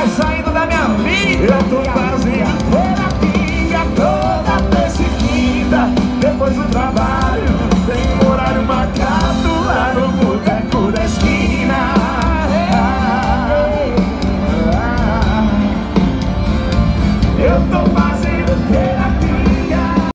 vai saindo da minha vida. Eu tô fazendo terapia toda perseguida quinta, depois do trabalho. Tem um horário marcado lá no boteco da esquina. Eu tô